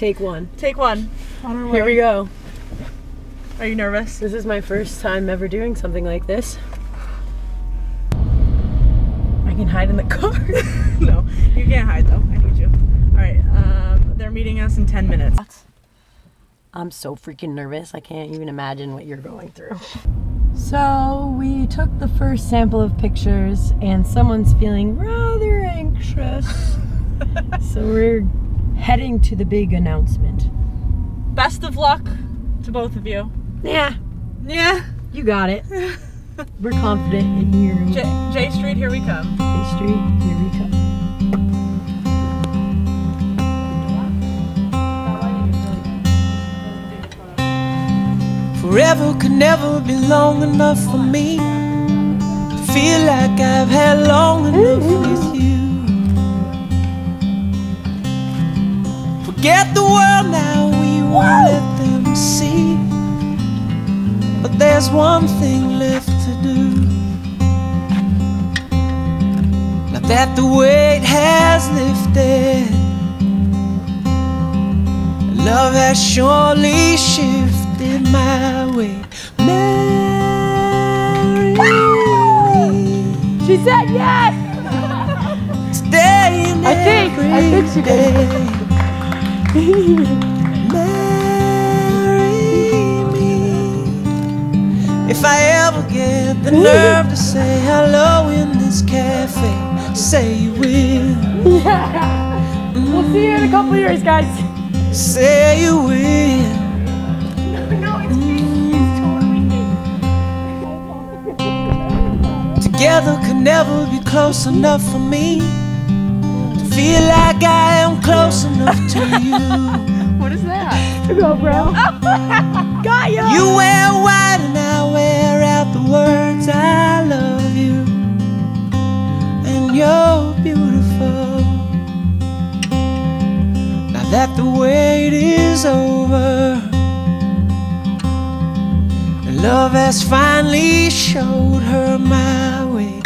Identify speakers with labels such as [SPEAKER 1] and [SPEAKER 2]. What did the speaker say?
[SPEAKER 1] Take one.
[SPEAKER 2] Take one. On our
[SPEAKER 1] Here we go.
[SPEAKER 2] Are you nervous?
[SPEAKER 1] This is my first time ever doing something like this. I can hide in the car.
[SPEAKER 2] no, you can't hide though. I need you. All right. Um, they're meeting us in 10 minutes.
[SPEAKER 1] I'm so freaking nervous. I can't even imagine what you're going through. So, we took the first sample of pictures, and someone's feeling rather anxious. so, we're heading to the big announcement.
[SPEAKER 2] Best of luck to both of you.
[SPEAKER 1] Yeah,
[SPEAKER 2] Yeah.
[SPEAKER 1] you got it. We're confident in you.
[SPEAKER 2] J, J Street, here we come.
[SPEAKER 1] Bay Street, here we come.
[SPEAKER 3] Forever could never be long enough for me to feel like I've had long Forget the world now, we won't let them see. But there's one thing left to do. Now that the weight has lifted, love has surely shifted my way. Marry me.
[SPEAKER 1] She said yes!
[SPEAKER 3] Stay in
[SPEAKER 1] I think- I think she did.
[SPEAKER 3] Marry me. If I ever get the nerve to say hello in this cafe, say you will. Yeah.
[SPEAKER 1] We'll see you in a couple years, guys.
[SPEAKER 3] Say you will. Together could never be close enough for me feel like I am close enough to you.
[SPEAKER 2] What is that?
[SPEAKER 1] Go, bro. Got ya!
[SPEAKER 3] You wear white and I wear out the words I love you. And you're beautiful. Now that the wait is over, and love has finally showed her my way.